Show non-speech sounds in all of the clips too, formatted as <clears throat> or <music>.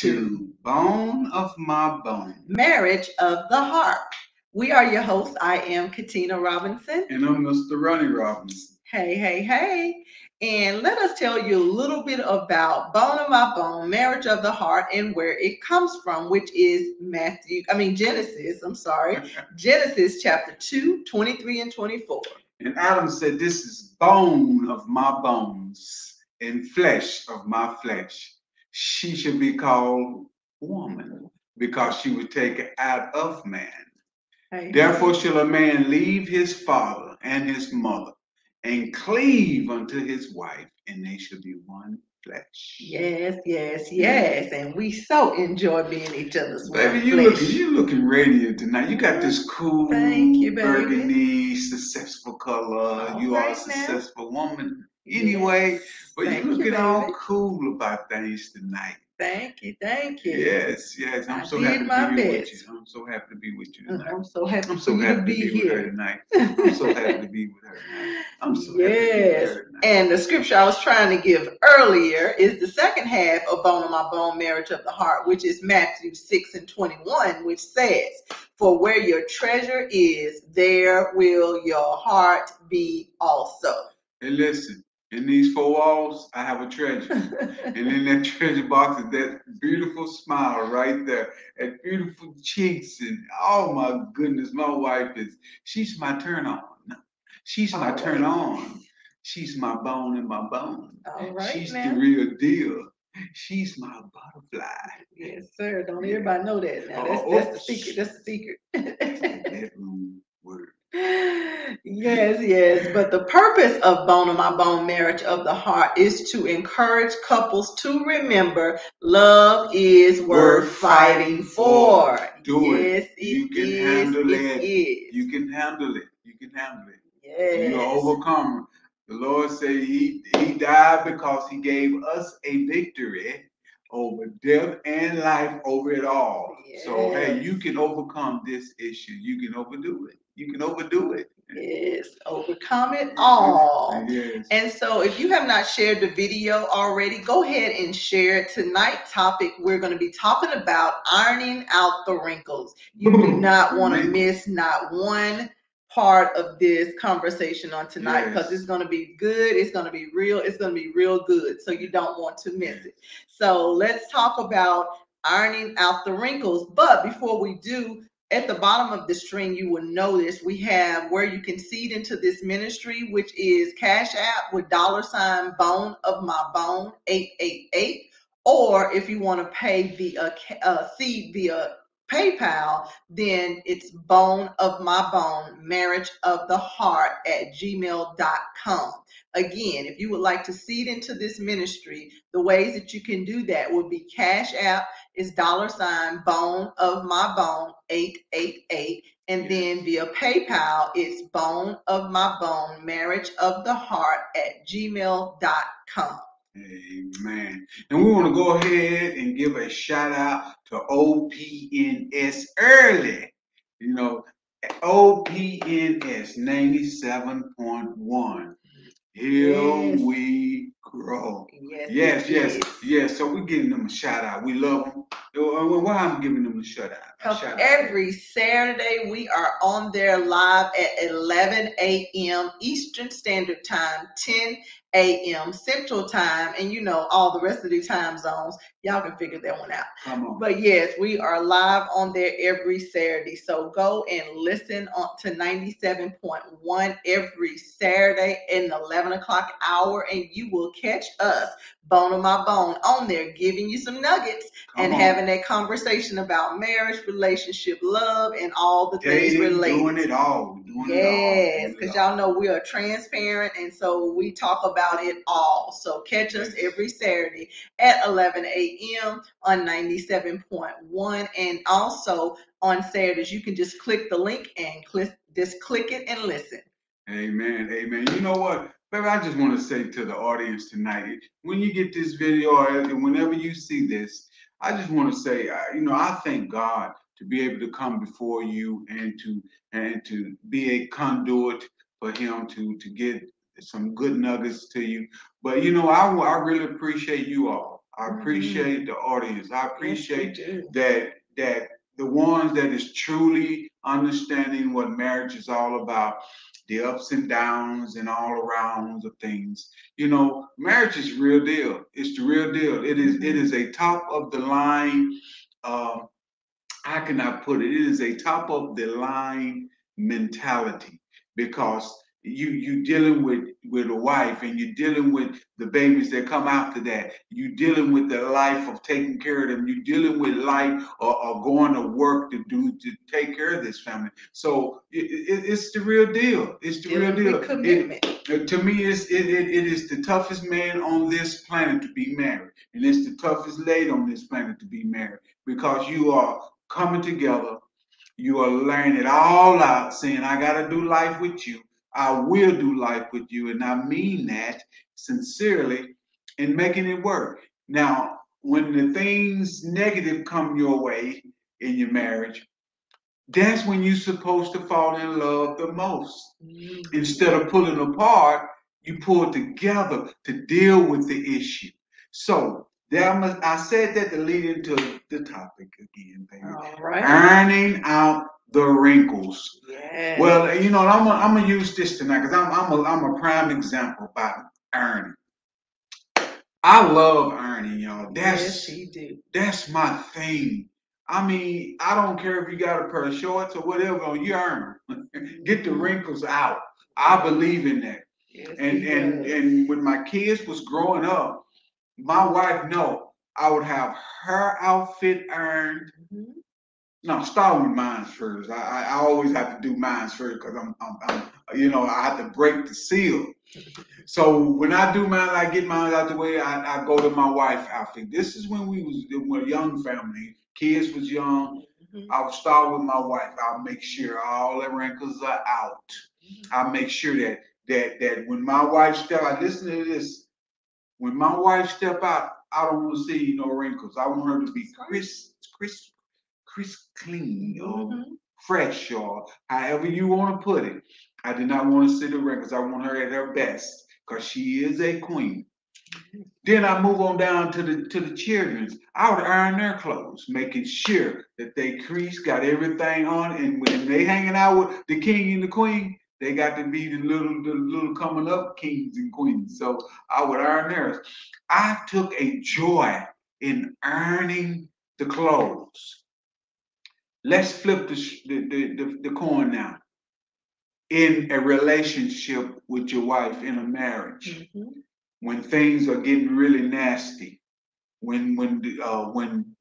To Bone of My Bone. Marriage of the Heart. We are your hosts. I am Katina Robinson. And I'm Mr. Ronnie Robinson. Hey, hey, hey. And let us tell you a little bit about Bone of My Bone, Marriage of the Heart, and where it comes from, which is Matthew, I mean, Genesis, I'm sorry, <laughs> Genesis chapter 2, 23 and 24. And Adam said, This is bone of my bones and flesh of my flesh. She should be called woman because she was taken out of man. Hey, Therefore shall a man leave his father and his mother and cleave unto his wife, and they shall be one flesh. Yes, yes, yes. And we so enjoy being each other's Baby, one you flesh. looking you looking radiant tonight. You got this mm-hmm. cool Thank you, baby. burgundy, successful color. All you are a right now. successful woman anyway. But Thank you you, looking all cool about things tonight. Thank you, thank you. Yes, yes. I'm I so happy to be with you. I'm so happy to be with you Uh, tonight. I'm so happy I'm so to happy to be be with her here. tonight. <laughs> I'm so happy to be with her tonight. I'm so happy to be Yes. with. And the scripture I was trying to give earlier is the second half of Bone of My Bone, Marriage of the Heart, which is Matthew 6 and 21, which says, For where your treasure is, there will your heart be also. And listen, in these four walls, I have a treasure. <laughs> And in that treasure box is that beautiful smile right there, and beautiful cheeks, and oh my goodness, my wife is she's my turn on. She's my All turn on. She's my bone in my bone. All right she's now. the real deal. She's my butterfly. Yes, sir. Don't Yeah. everybody know that now. That's, Oh, that's the oh, secret. That's the secret. Bedroom <laughs> word. Yes, yes. But the purpose of Bone of My Bone Marriage of the Heart is to encourage couples to remember love is worth Worth fighting for. Do it. yes, it You can is, handle it it. You can handle it. You can handle it. yes. You're overcomer. The Lord said he, he died because he gave us a victory over death and life over it all. So hey, you can overcome this issue. You can overdo it. You can overdo it. Yes, overcome it all. Yes. And so, if you have not shared the video already, go ahead and share it. Tonight's topic, we're going to be talking about ironing out the wrinkles. You do not want to miss not one part of this conversation on tonight because Yes. it's going to be good. It's going to be real. It's going to be real good. So, you don't want to miss it. So, let's talk about ironing out the wrinkles. But before we do, at the bottom of the screen, you will notice we have where you can seed into this ministry, which is Cash App with dollar sign bone of my bone 888. Or if you want to pay via uh, seed via PayPal, then it's bone of my bone, marriage of the heart at gmail.com. Again, if you would like to seed into this ministry, the ways that you can do that would be Cash App is dollar sign bone of my bone 888 and Yes. then via paypal it's bone of my bone marriage of the heart at gmail.com Amen. And we want to go ahead and give a shout out to OPNS early. You know, OPNS 97.1. Here Yes. we grow. yes Yes, yes, yes. So we're giving them a shout out. We love them. Uh, why I'm giving them a shout out? A Because out. every Saturday we are on there live at 11 a.m. Eastern Standard Time, 10 a.m. Central Time, and you know all the rest of the time zones. Y'all can figure that one out. But yes, we are live on there every Saturday. So go and listen on to 97.1 every Saturday in the 11 o'clock hour, and you will catch us, Bone of My Bone, on there, giving you some nuggets Come and on. having that conversation about marriage, relationship, love, and all the things Dating, related. doing it all. Doing Yes, it all. doing because y'all know we are transparent and so we talk about it all. So catch us every Saturday at 11 a.m. on 97.1. And also on Saturdays, you can just click the link and click just click it and listen. Amen. Amen. You know what? Baby, I just want to say to the audience tonight, when you get this video or whenever you see this, I just want to say, uh, you know, I thank God to be able to come before you and to and to be a conduit for Him to to get some good nuggets to you. But you know, I I really appreciate you all. I Mhm. appreciate the audience. I appreciate Yes, that that the ones that is truly understanding what marriage is all about, the ups and downs and all arounds of things. You know, marriage is real deal. It's the real deal. It is it is a top of the line. Uh, how can I put it? It is a top of the line mentality because you you dealing with with a wife and you're dealing with the babies that come after that you're dealing with the life of taking care of them you're dealing with life or, or going to work to do to take care of this family so it, it- it's the real deal it's the real deal It- commitment. uh, to me, it's, it, it, it is the toughest man on this planet to be married. And it's the toughest lady on this planet to be married because you are coming together. You are laying it all out, saying, I got to do life with you. I will do life with you. And I mean that sincerely and making it work. Now, when the things negative come your way in your marriage, that's when you're supposed to fall in love the most Mhm. instead of pulling apart, you pull together to deal with the issue. So that must, I said that to lead into the topic again, baby. All right. Ironing out the wrinkles. Yes. Well, you know, I'm gonna I'm gonna use this tonight because I'm I'm a I'm a prime example by ironing. I love ironing, y'all. That's yes, he do. that's my thing. I mean, I don't care if you got a pair of shorts or whatever you iron. <laughs> Get the wrinkles out. I believe in that. Yes, And and does. and when my kids was growing up, my wife know I would have her outfit ironed. Mhm. No, start with mine first. I, I, I always have to do mine first because I'm, I'm, I'm, you know, I have to break the seal. So when I do mine, I get mine out the way. I, I go to my wife outfit. This is when we was when a young family. Kids was young. Mhm. I'll start with my wife. I'll make sure all the wrinkles are out. I make sure that that that when my wife step out, listen to this. When my wife step out, I don't want to see no wrinkles. I want her to be crisp, crisp, crisp, clean, or Mhm. fresh, or however you want to put it. I did not want to see the wrinkles. I want her at her best because she is a queen. Then I move on down to the to the children's. I would iron their clothes, making sure that they crease, got everything on, and when they hanging out with the king and the queen, they got to be the little the little coming up kings and queens. So I would iron theirs. I took a joy in ironing the clothes. Let's flip the the, the, the, coin now. In a relationship with your wife in a marriage Mhm. when things are getting really nasty, when when the, uh, when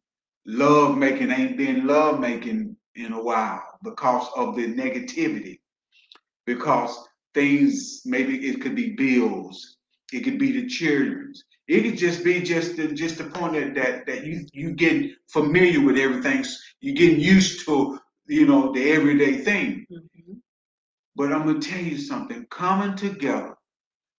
love making ain't been love making in a while because of the negativity, because things maybe it could be bills, it could be the children's, it could just be just the, just the point that, that that you you get familiar with everything, you're getting used to you know the everyday thing. Mhm. But I'm gonna tell you something, coming together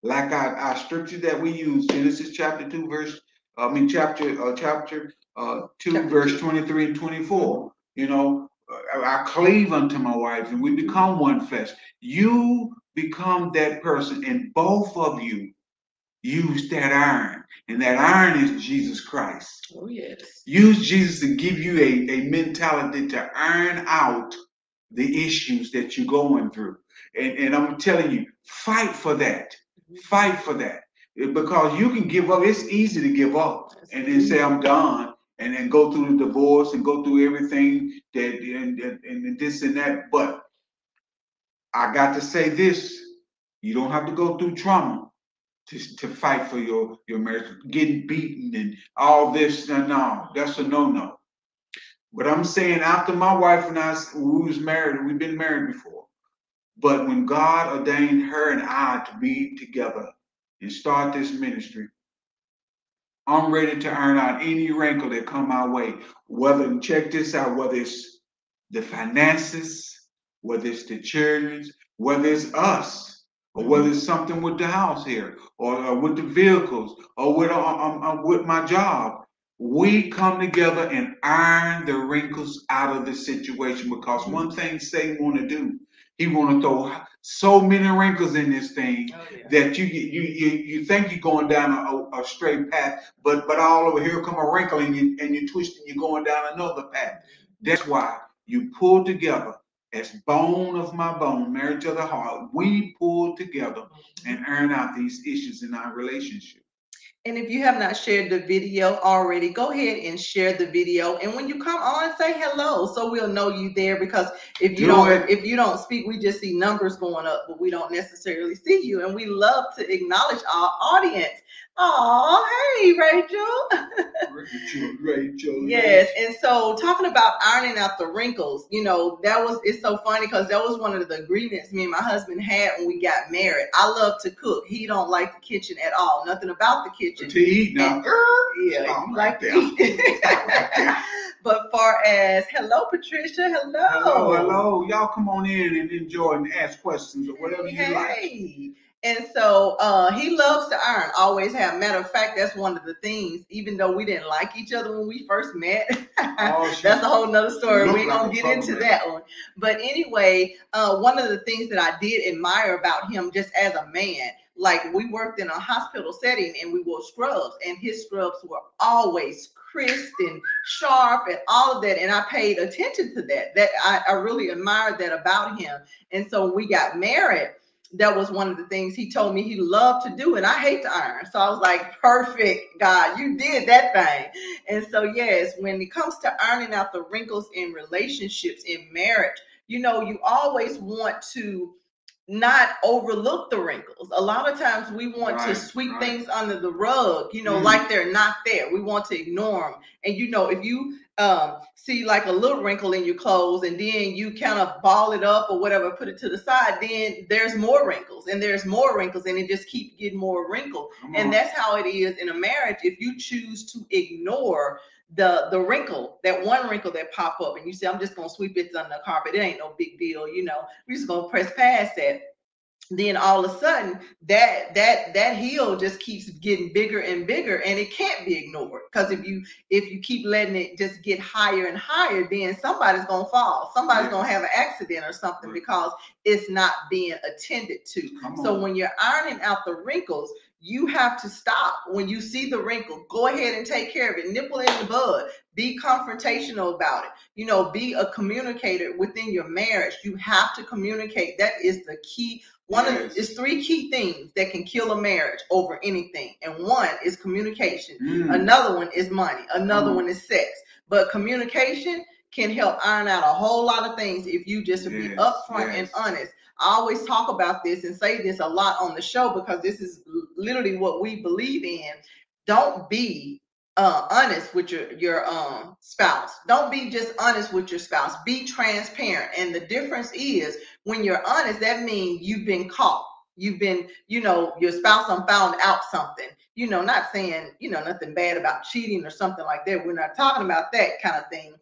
like our, our scripture that we use, Genesis chapter two, verse, I mean, chapter, uh, chapter, uh, two, Chapter verse two. twenty-three and twenty-four. You know, uh, I cleave unto my wife, and we become one flesh. You become that person, and both of you use that iron, and that iron is Jesus Christ. Oh yes. Use Jesus to give you a, a mentality to iron out the issues that you're going through. And, and I'm telling you, fight for that. Mm-hmm. Fight for that. Because you can give up. It's easy to give up and then say, I'm done. And then go through the divorce and go through everything that and, and, and this and that. But I got to say this. You don't have to go through trauma to, to fight for your, your marriage, getting beaten and all this. No, no, that's a no-no. But I'm saying after my wife and I, we was married, we've been married before. But when God ordained her and I to be together and start this ministry, I'm ready to earn out any wrinkle that come my way. Whether check this out, whether it's the finances, whether it's the children, whether it's us, or whether it's something with the house here, or, or with the vehicles, or with uh, um, um, with my job. We come together and iron the wrinkles out of the situation because one thing Satan want to do, He want to throw so many wrinkles in this thing Oh, yeah. that you you you you think you're going down a, a straight path, but but all over here come a wrinkle and you and you twist and you're going down another path. That's why you pull together bone of my bone, marriage of the heart. We pull together and iron out these issues in our relationship. And if you have not shared the video already, go ahead and share the video. And when you come on, say hello, so we'll know you there. Because if you Do don't, it. if you don't speak, we just see numbers going up, but we don't necessarily see you. And we love to acknowledge our audience. Oh, hey, Rachel. Rachel, Rachel, Yes, and so talking about ironing out the wrinkles, you know, that was it's so funny because that was one of the agreements me and my husband had when we got married. I love to cook. He don't like the kitchen at all. Nothing about the kitchen. To eat now. Yeah, Oh, you like to eat. <laughs> but far as hello, Patricia, hello. Hello, hello. Y'all come on in and enjoy and ask questions or whatever you like. And so uh, he loves to iron, always have. Matter of fact, that's one of the things, even though we didn't like each other when we first met. <laughs> Oh, that's a whole nother story. We ain't like gonna get into troublemaker. that one. But anyway, uh, one of the things that I did admire about him just as a man, like we worked in a hospital setting and we wore scrubs, and his scrubs were always crisp and sharp and all of that. And I paid attention to that. That I, I really admired that about him. And so we got married, that was one of the things he told me he loved to do, and I hate to iron. So I was like, perfect, God, you did that thing. And so, yes, when it comes to ironing out the wrinkles in relationships, in marriage, you know, you always want to not overlook the wrinkles. A lot of times we want to sweep right. things under the rug, you know, Mhm. like they're not there. We want to ignore them. And you know, if you um, see like a little wrinkle in your clothes and then you kind of ball it up or whatever, put it to the side, then there's more wrinkles and there's more wrinkles and it just keeps getting more wrinkled. And that's how it is in a marriage. If you choose to ignore the the wrinkle, that one wrinkle that pop up, and you say, "I'm just gonna sweep it under the carpet. It ain't no big deal," you know. We're just gonna press past that. Then all of a sudden, that that that heel just keeps getting bigger and bigger, and it can't be ignored. Because if you if you keep letting it just get higher and higher, then somebody's gonna fall. Somebody's gonna have an accident or something because it's not being attended to. Come So on. when you're ironing out the wrinkles, you have to stop. When you see the wrinkle, go ahead and take care of it. Nipple in the bud. Be confrontational about it. You know, be a communicator within your marriage. You have to communicate. That is the key. One of Yes. the, it's three key things that can kill a marriage over anything. And one is communication. Mm. Another one is money. Another Mhm. one is sex. But communication can help iron out a whole lot of things if you just be Yes, upfront and honest. I always talk about this and say this a lot on the show because this is literally what we believe in. Don't be uh, honest with your your um spouse. Don't be just honest with your spouse. Be transparent. And the difference is when you're honest, that means you've been caught. You've been, you know, your spouse done found out something. You know, not saying, you know, nothing bad about cheating or something like that. We're not talking about that kind of thing.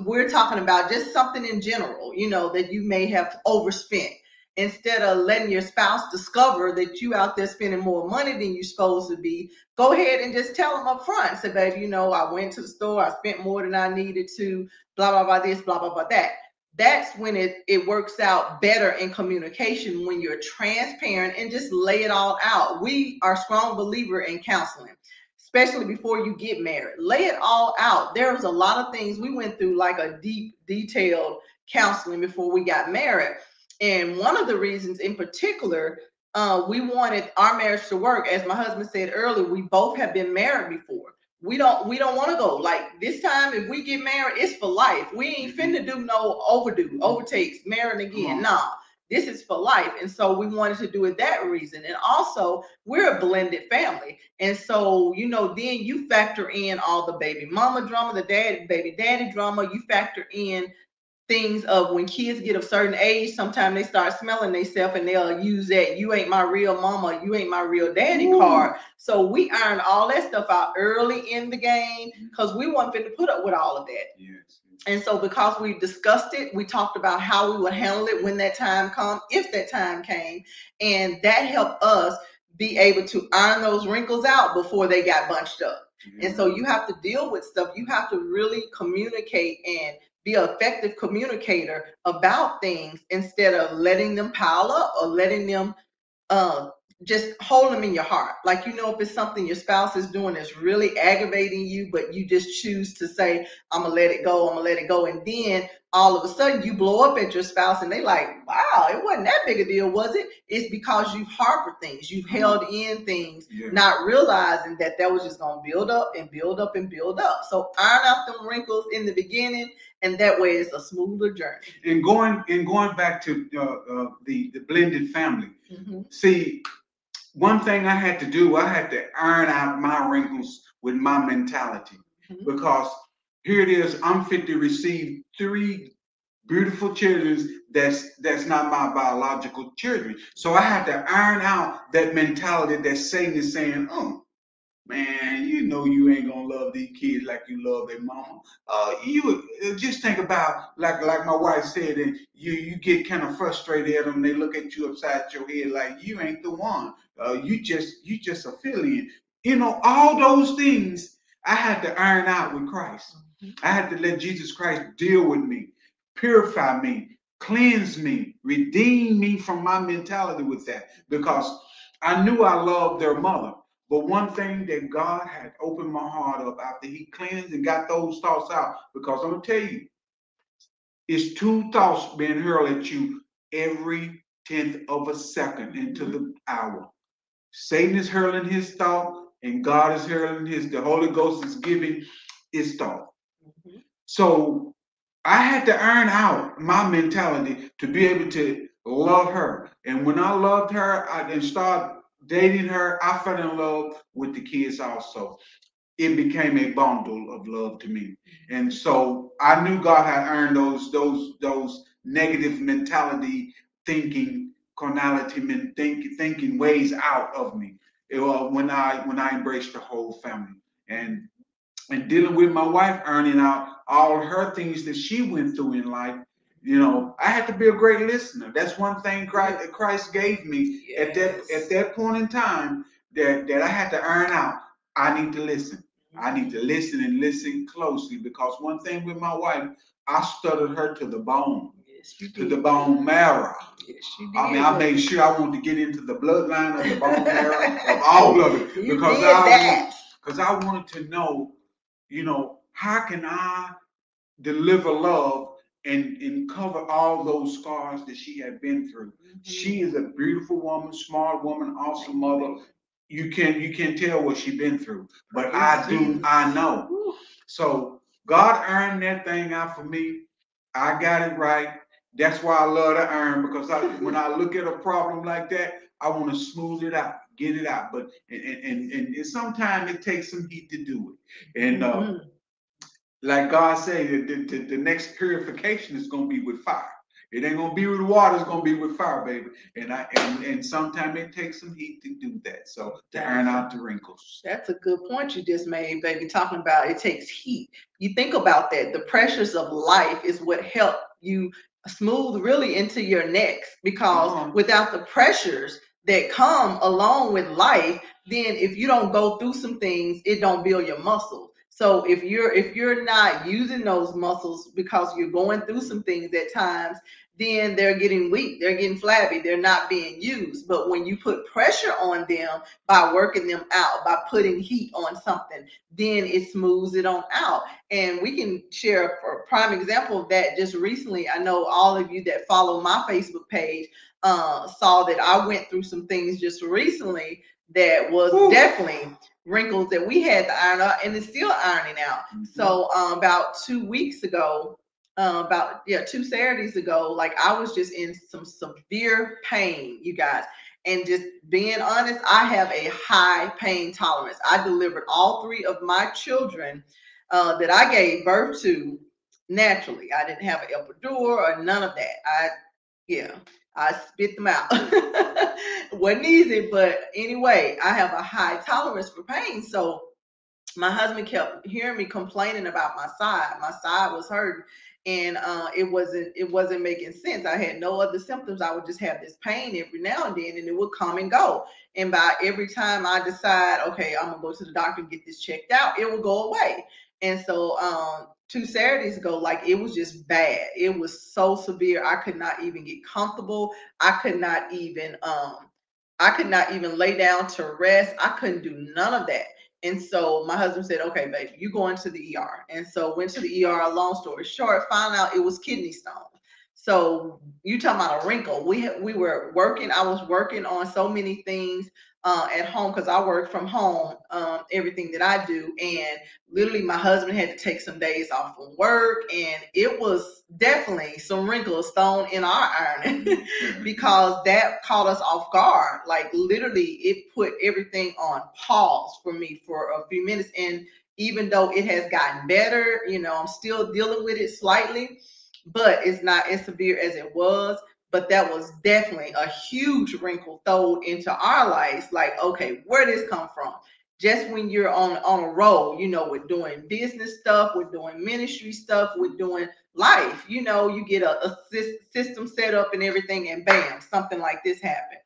We're talking about just something in general, you know, that you may have overspent. Instead of letting your spouse discover that you out there spending more money than you're supposed to be, go ahead and just tell them up front. Say, baby, you know, I went to the store, I spent more than I needed to, blah, blah, blah, this, blah, blah, blah, that. That's when it, it works out better in communication when you're transparent and just lay it all out. We are strong believer in counseling, especially before you get married. Lay it all out. There was a lot of things we went through, like a deep, detailed counseling before we got married. And one of the reasons in particular, uh, we wanted our marriage to work. As my husband said earlier, we both have been married before. We don't we don't want to go like this time. If we get married, it's for life. We ain't finna do no overdo, overtakes, marrying again. Nah, this is for life. And so we wanted to do it that reason. And also, we're a blended family. And so, you know, then you factor in all the baby mama drama, the dad, baby daddy drama. You factor in things of when kids get of certain age, sometimes they start smelling themselves and they'll use that you ain't my real mama, you ain't my real daddy Ooh. card. So we iron all that stuff out early in the game mm-hmm. because we weren't fit to put up with all of that. Yes. And so because we discussed it, we talked about how we would handle it when that time come, if that time came, and that helped us be able to iron those wrinkles out before they got bunched up. And so you have to deal with stuff. You have to really communicate and be an effective communicator about things instead of letting them pile up or letting them uh, just hold them in your heart. Like, you know, if it's something your spouse is doing that's really aggravating you, but you just choose to say, I'm going to let it go, I'm going to let it go. And then all of a sudden you blow up at your spouse and they like, wow, it wasn't that big a deal, was it? It's because you've harbored things, you've mm-hmm. held in things, yeah. not realizing that that was just going to build up and build up and build up. So iron out them wrinkles in the beginning, and that way it's a smoother journey. And going and going back to uh, uh, the the blended family, mm-hmm. see one thing I had to do, I had to iron out my wrinkles with my mentality mm-hmm. because here it is, I'm fit to receive three beautiful children that's that's not my biological children. So I had to iron out that mentality that Satan is saying, oh, man, you know you ain't gonna love these kids like you love their mama. Uh, you uh, just think about like like my wife said, and you you get kind of frustrated at them. They look at you upside your head like you ain't the one. Uh, you just you just a fill-in. You know all those things I had to iron out with Christ. Mm-hmm. I had to let Jesus Christ deal with me, purify me, cleanse me, redeem me from my mentality with that because I knew I loved their mother. But one thing that God had opened my heart up after He cleansed and got those thoughts out, because I'm gonna tell you, it's two thoughts being hurled at you every tenth of a second into mm-hmm. the hour. Satan is hurling his thought, and God is hurling his. The Holy Ghost is giving his thought. Mm-hmm. So I had to earn out my mentality to be able to love her. And when I loved her, I and start dating her, I fell in love with the kids also. It became a bundle of love to me. And so I knew God had earned those those those negative mentality thinking, carnality think, thinking ways out of me. It, uh, when I when I embraced the whole family and and dealing with my wife, earning out all her things that she went through in life, you know, I had to be a great listener. That's one thing Christ, Christ gave me yes. at that at that point in time that that I had to earn out. I need to listen. I need to listen and listen closely because one thing with my wife, I studied her to the bone, yes, to the bone marrow. Yes, I mean, I made sure I wanted to get into the bloodline of the bone <laughs> marrow of all of it because I because I wanted to know, you know, how can I deliver love and, and cover all those scars that she had been through. Mm-hmm. She is a beautiful woman, smart woman, awesome mother. You can you can tell what she's been through, but I do I know. So God earned that thing out for me. I got it right. That's why I love to earn because I, when I look at a problem like that, I want to smooth it out, get it out. But and and, and, and sometimes it takes some heat to do it. And uh, mm-hmm like God said, the, the, the next purification is going to be with fire. It ain't gonna be with water, it's gonna be with fire, baby. And I and, and sometimes it takes some heat to do that. So to iron out the wrinkles. That's a good point you just made, baby. Talking about it takes heat. You think about that. The pressures of life is what help you smooth really into your next because without the pressures that come along with life, then if you don't go through some things, it don't build your muscles. So if you're if you're not using those muscles because you're going through some things at times, then they're getting weak, they're getting flabby, they're not being used. But when you put pressure on them by working them out, by putting heat on something, then it smooths it on out. And we can share a prime example of that just recently. I know all of you that follow my Facebook page uh, saw that I went through some things just recently that was Ooh. definitely wrinkles that we had to iron out and it's still ironing out. Mm-hmm. So um, about two weeks ago, uh, about yeah, two Saturdays ago, like I was just in some severe pain, you guys. And just being honest, I have a high pain tolerance. I delivered all three of my children uh, that I gave birth to naturally. I didn't have an epidural or none of that. I, yeah, I spit them out. <laughs> wasn't easy, but anyway, I have a high tolerance for pain. So my husband kept hearing me complaining about my side. My side was hurting and uh, it wasn't it wasn't making sense. I had no other symptoms. I would just have this pain every now and then, and it would come and go. And by every time I decide, okay, I'm gonna go to the doctor and get this checked out, it will go away. And so um two Saturdays ago, like it was just bad. It was so severe. I could not even get comfortable. I could not even um I could not even lay down to rest. I couldn't do none of that. And so my husband said, okay, baby, you go into the ER. And so went to the ER, <laughs> long story short, found out it was kidney stone. So you talking about a wrinkle. We we were working, I was working on so many things uh, at home because I work from home, um, everything that I do. And literally, my husband had to take some days off from work, and it was definitely some wrinkles thrown in our ironing mm-hmm. <laughs> because that caught us off guard. Like, literally, it put everything on pause for me for a few minutes. And even though it has gotten better, you know, I'm still dealing with it slightly, but it's not as severe as it was but that was definitely a huge wrinkle thrown into our lives. Like, okay, where this come from? Just when you're on on a roll, you know, we're doing business stuff, we're doing ministry stuff, we're doing life. You know, you get a, a system set up and everything, and bam, something like this happened.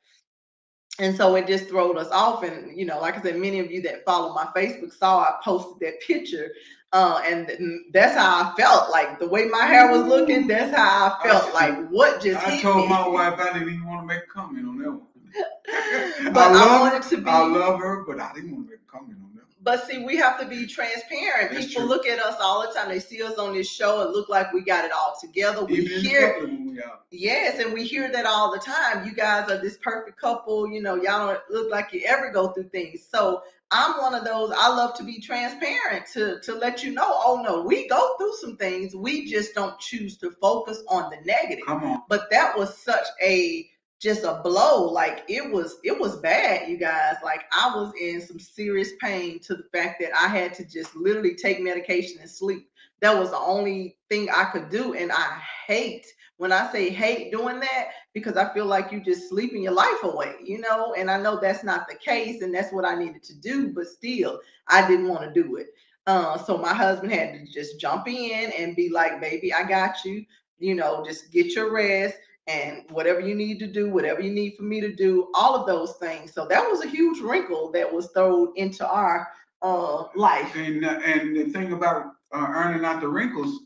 And so it just throwed us off. And you know, like I said, many of you that follow my Facebook saw I posted that picture uh, and that's how I felt. Like the way my hair was looking, that's how I felt. I, like what just I told me. my wife I didn't even want to make a comment on that one. <laughs> but I, love, I wanted to be. I love her, but I didn't want to make a comment on that. But see, we have to be transparent. That's People true. look at us all the time. They see us on this show and look like we got it all together. We Even hear, we yes, and we hear that all the time. You guys are this perfect couple. You know, y'all don't look like you ever go through things. So I'm one of those. I love to be transparent to to let you know. Oh no, we go through some things. We just don't choose to focus on the negative. Come on. But that was such a just a blow. Like it was it was bad, you guys. Like I was in some serious pain to the fact that I had to just literally take medication and sleep. That was the only thing I could do, and I hate when I say hate doing that because I feel like you're just sleeping your life away, you know, and I know that's not the case and that's what I needed to do, but still I didn't want to do it. Uh, so my husband had to just jump in and be like, baby, I got you, you know, just get your rest and whatever you need to do, whatever you need for me to do, all of those things. So that was a huge wrinkle that was thrown into our uh, life. And, and the thing about uh, earning out the wrinkles,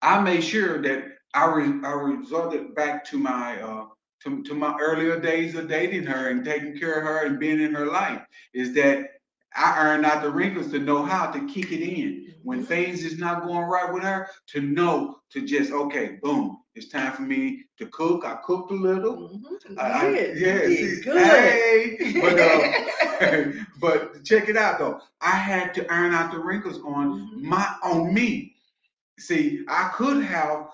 I made sure that I re, I resorted back to my uh, to, to my earlier days of dating her and taking care of her and being in her life. Is that I earned out the wrinkles to know how to kick it in when mm-hmm. things is not going right with her. To know to just okay, boom, it's time for me to cook. I cooked a little. Mm-hmm. I, yeah, see, good. Hey, but uh, <laughs> <laughs> but check it out though. I had to earn out the wrinkles on mm-hmm. my on me. See, I could have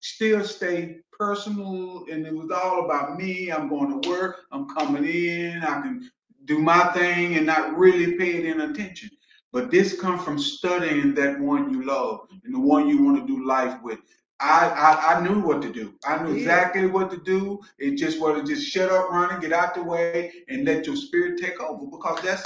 still stay personal and it was all about me. I'm going to work, I'm coming in, I can do my thing and not really paying any attention. But this comes from studying that one you love and the one you want to do life with. I, I, I knew what to do. I knew exactly what to do. It just was to just shut up, running, get out the way, and let your spirit take over. Because that's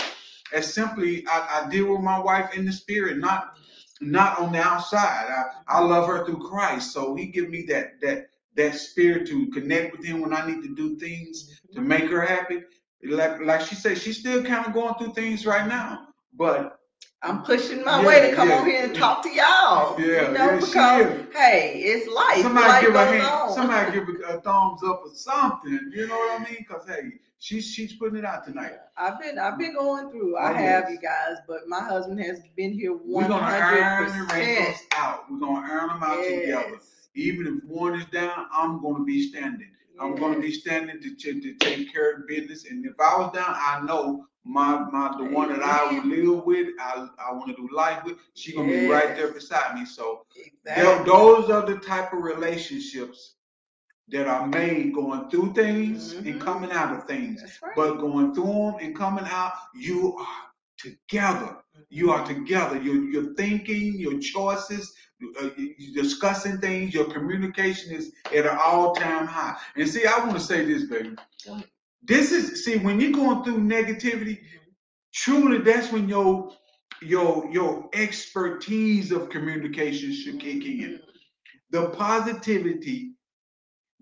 as simply I, I deal with my wife in the spirit, not not on the outside. I, I love her through Christ. So he give me that that that spirit to connect with him when I need to do things to mm-hmm. make her happy. Like like she said, she's still kind of going through things right now. But I'm pushing my yeah, way to come yeah, on here and talk to y'all. Yeah, you know, yeah, because hey, it's life. Somebody life give a hand, somebody give a, thumbs up or something. You know what I mean? Because hey, she's she's putting it out tonight. I've been I've been going through. Oh, I have yes. you guys, but my husband has been here one hundred percent. out. We're gonna earn them out yes. together. Even if one is down, I'm gonna be standing. Yes. I'm gonna be standing to, to, to take care of business. And if I was down, I know my my the one that I would live with, I I want to do life with. She gonna be right there beside me. So exactly. those are the type of relationships that are made going through things mm-hmm. and coming out of things. Right. But going through them and coming out, you are together. You are together. You're, you're thinking, your choices, uh, you're discussing things, your communication is at an all time high. And see, I want to say this, baby. This is, see, when you're going through negativity, truly that's when your your your expertise of communication should kick in. The positivity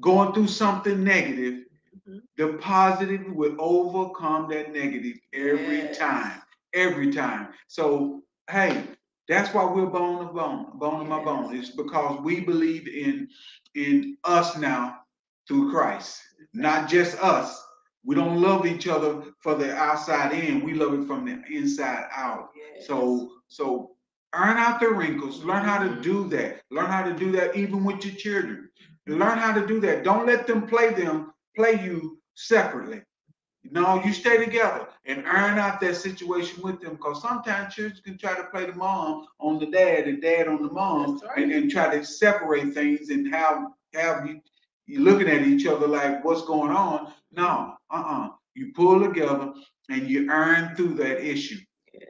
going through something negative, mm-hmm. the positive will overcome that negative every time. Every time. So, hey, That's why we're bone of bone, bone of my bone. It's because we believe in in us now through Christ, not just us. We don't love each other for the outside in. We love it from the inside out. Yes. So so earn out the wrinkles. Learn how to Mhm. do that. Learn how to do that even with your children. Learn how to do that. Don't let them play them play you separately. No, you stay together and earn out that situation with them. Because sometimes children can try to play the mom on the dad and dad on the mom right. and, and try to separate things and have have you you looking at each other like what's going on. No, uh-uh. You pull together and you earn through that issue.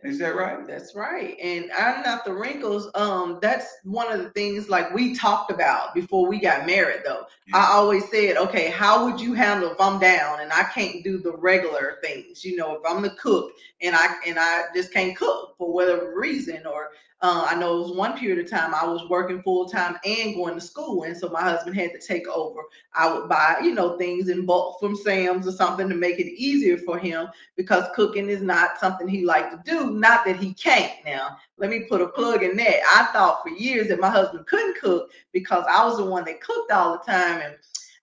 Is that right? That's right. And ironing out the wrinkles, um, that's one of the things like we talked about before we got married though. I always said, okay, how would you handle if I'm down and I can't do the regular things? You know, if I'm the cook and I and I just can't cook for whatever reason, or uh, I know it was one period of time I was working full time and going to school, and so my husband had to take over. I would buy, you know, things in bulk from Sam's or something to make it easier for him because cooking is not something he liked to do. Not that he can't now. Let me put a plug in that. I thought for years that my husband couldn't cook because I was the one that cooked all the time. And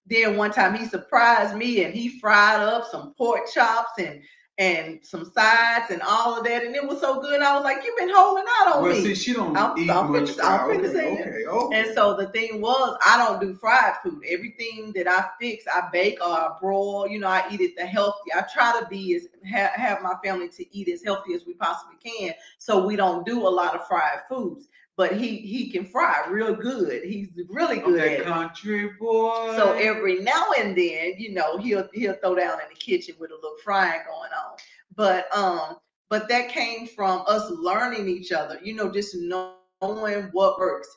then one time he surprised me and he fried up some pork chops and and some sides and all of that. And it was so good. I was like, You've been holding out on Well, me. see, she don't I'm- eat I'm much I'm Okay, okay, okay. And so the thing was, I don't do fried food. Everything that I fix, I bake or I broil. You know, I eat it the healthy. I try to be as ha- have my family to eat as healthy as we possibly can. So we don't do a lot of fried foods. But he he can fry real good. He's really good it. country boy. So every now and then, you know, he'll he'll throw down in the kitchen with a little frying going on. But um, but that came from us learning each other, you know, just knowing what works.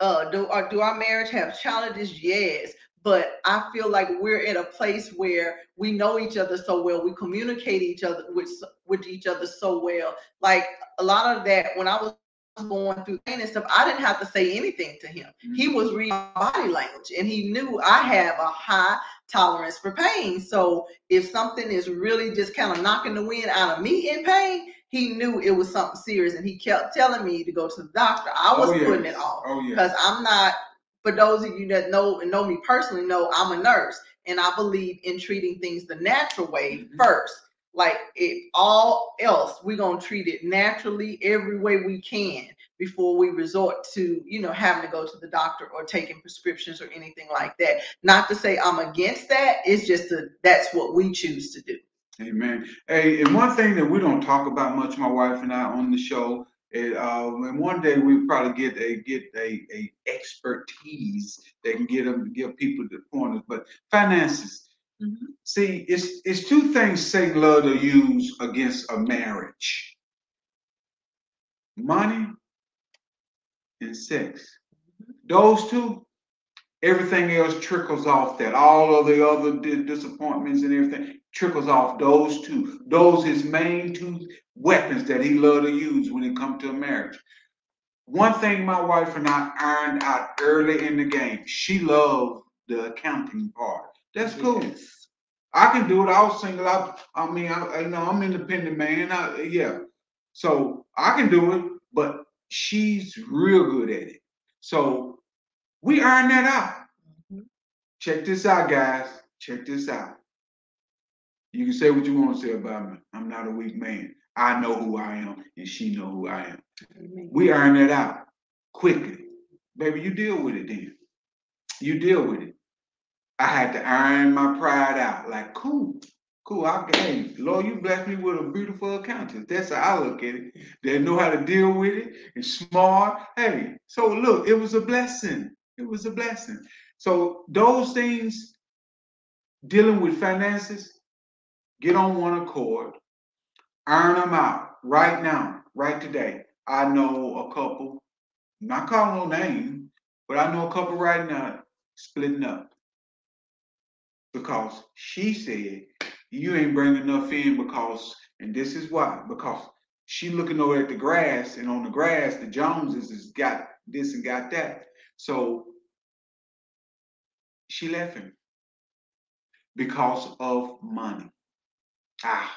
Uh, do our do our marriage have challenges? Yes. But I feel like we're at a place where we know each other so well. We communicate each other with with each other so well. Like a lot of that when I was going through pain and stuff, I didn't have to say anything to him. He was reading my body language and he knew I have a high tolerance for pain. So if something is really just kind of knocking the wind out of me in pain, he knew it was something serious and he kept telling me to go to the doctor. I was Oh, yes. putting it off Oh yeah. because I'm not. For those of you that know and know me personally, know I'm a nurse and I believe in treating things the natural way Mhm. first. Like it all else, we're gonna treat it naturally every way we can before we resort to, you know, having to go to the doctor or taking prescriptions or anything like that. Not to say I'm against that. It's just that that's what we choose to do. Amen. Hey, and one thing that we don't talk about much, my wife and I on the show, is uh, and one day we probably get a get a, a expertise that can get them give people the pointers, but finances. Mhm. See, it's it's two things Satan love to use against a marriage: money and sex. Those two, everything else trickles off that. All of the other di- disappointments and everything trickles off those two. Those his main two weapons that he love to use when it comes to a marriage. One thing my wife and I ironed out early in the game. She loved the accounting part. That's cool. Yes. I can do it. I was single. I, I mean, I, you know, I'm independent man. I, yeah, so I can do it. But she's real good at it. So we iron that out. Mhm. Check this out, guys. Check this out. You can say what you want to say about me. I'm not a weak man. I know who I am, and she know who I am. Amen. We iron that out quickly. Baby, you deal with it then. You deal with it. I had to iron my pride out. Like, cool, cool. I hey, Lord, you blessed me with a beautiful accountant. That's how I look at it. They know how to deal with it and smart. Hey, so look, it was a blessing. It was a blessing. So those things, dealing with finances, get on one accord, iron them out right now, right today. I know a couple, not calling no name, but I know a couple right now splitting up because she said you ain't bringing enough in because, and this is why, because she looking over at the grass and on the grass the Joneses has got this and got that, so she left him because of money. Ah,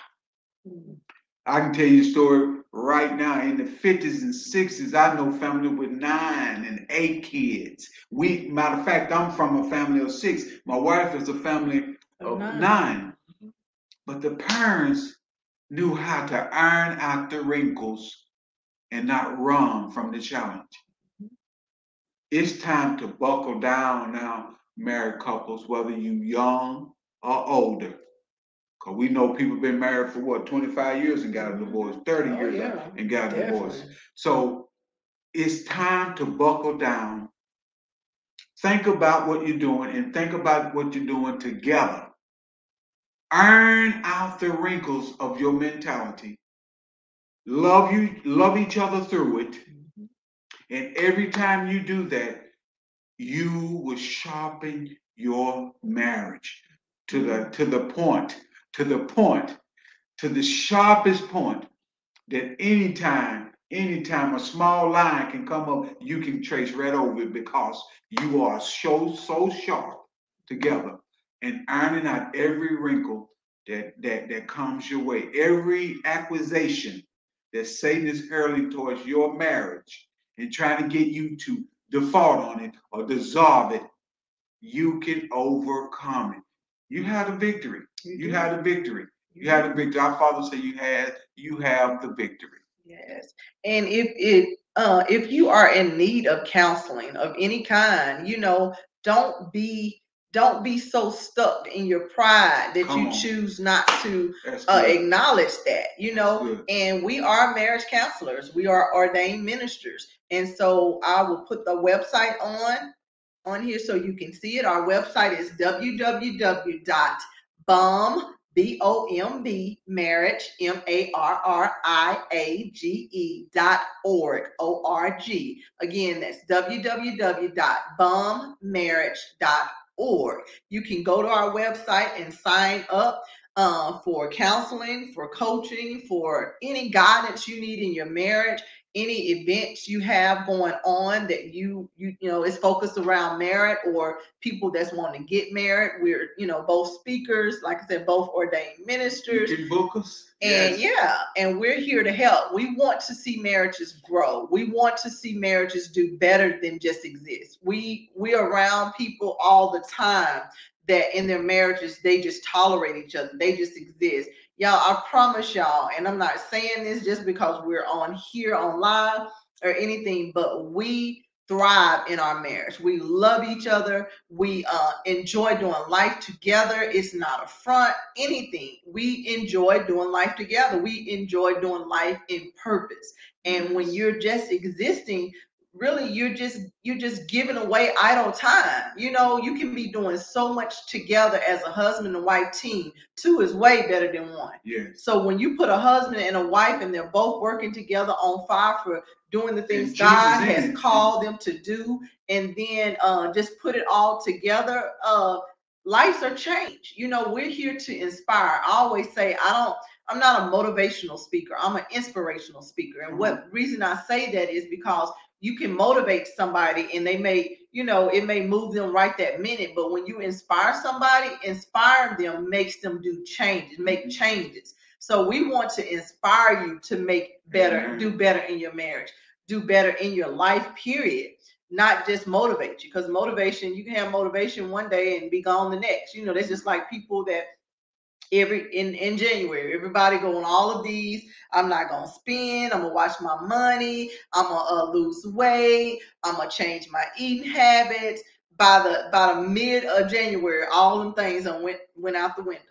Mhm. I can tell you a story right now. In the 50s and 60s, I know family with nine and eight kids. We, matter of fact, I'm from a family of six. My wife is a family of Nine. 9 mm-hmm. But the parents knew how to iron out the wrinkles and not run from the challenge. Mm-hmm. It's time to buckle down now, married couples, whether you young or older. Cause we know people been married for what, 25 years and got a divorce, 30 Oh, years yeah, and got a divorce. So it's time to buckle down. Think about what you're doing and think about what you're doing together. Iron out the wrinkles of your mentality. Love you, love each other through it. Mhm. And every time you do that, you will sharpen your marriage to the to the point, to the point, to the sharpest point that anytime, anytime a small line can come up, you can trace right over it because you are so so sharp together and ironing out every wrinkle that that that comes your way, every accusation that Satan is hurling towards your marriage and trying to get you to default on it or dissolve it, you can overcome it. You had a victory. You had a victory. You had a victory. Our Father said you had, you have the victory. Yes. And if it uh if you are in need of counseling of any kind, you know, don't be don't be so stuck in your pride that Come you on. choose not to uh, acknowledge that, you know. And we are marriage counselors. We are ordained ministers. And so I will put the website on on here so you can see it. Our website is www.bomb B-O-M-B B O M B marriage M-A-R-R-I-A-G-E dot org O-R-G. Again, that's www.bombmarriage.org. You can go to our website and sign up uh, for counseling, for coaching, for any guidance you need in your marriage, any events you have going on that you you you know is focused around marriage or people that's wanting to get married. We're you know both speakers, like I said, both ordained You ministers. can book us. And Yes. yeah, and we're here to help. We want to see marriages grow. We want to see marriages do better than just exist. We we around people all the time that in their marriages they just tolerate each other. They just exist. Y'all, I promise y'all, and I'm not saying this just because we're on here on live or anything, but we thrive in our marriage. We love each other. We uh, enjoy doing life together. It's not a front, anything. We enjoy doing life together. We enjoy doing life in purpose. And when you're just existing, really you're just you're just giving away idle time. You know, you can be doing so much together as a husband and wife team. Two is way better than one. Yes. So when you put a husband and a wife and they're both working together on fire for doing the things God has it. called them to do, and then uh, just put it all together, uh, lives are changed. You know, we're here to inspire. I always say I don't. I'm not a motivational speaker. I'm an inspirational speaker. And what reason I say that is because you can motivate somebody and they may, you know, it may move them right that minute. But when you inspire somebody, inspiring them makes them do changes, make mm-hmm. changes. So we want to inspire you to make better, Amen. do better in your marriage, do better in your life, period. Not just motivate you, because motivation, you can have motivation one day and be gone the next. You know, that's just like people that every in in January. Everybody going all of these. I'm not gonna spend. I'm gonna watch my money. I'm gonna uh, lose weight. I'm gonna change my eating habits. By the by the mid of January, all them things went went out the window.